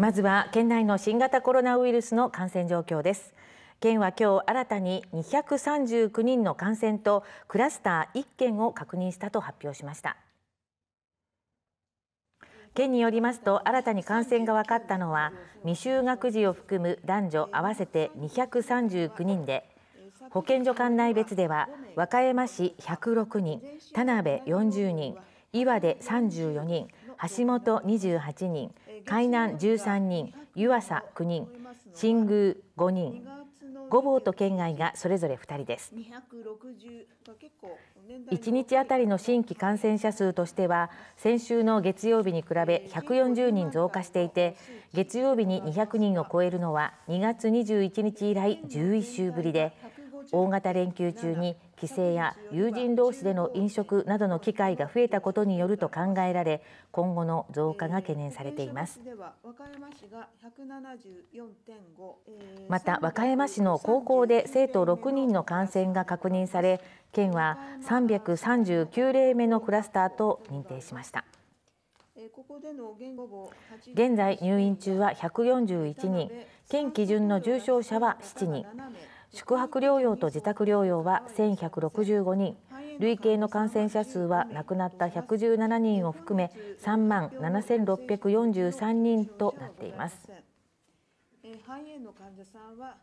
まずは県内の新型コロナウイルスの感染状況です。県は今日新たに239人の感染とクラスター1件を確認したと発表しました。県によりますと新たに感染が分かったのは未就学児を含む男女合わせて239人で保健所管内別では和歌山市106人田辺40人岩手34人橋本28人海南13人湯浅9人新宮5人御坊と県外がそれぞれ2人です。1日あたりの新規感染者数としては先週の月曜日に比べ140人増加していて月曜日に200人を超えるのは2月21日以来11週ぶりで大型連休中に帰省や友人同士での飲食などの機会が増えたことによると考えられ今後の増加が懸念されています。また和歌山市の高校で生徒6人の感染が確認され県は339例目のクラスターと認定しました。現在入院中は141人。県基準の重症者は7人宿泊療養と自宅療養は1165人累計の感染者数は亡くなった117人を含め3万7643人となっています。肺炎の患者さんは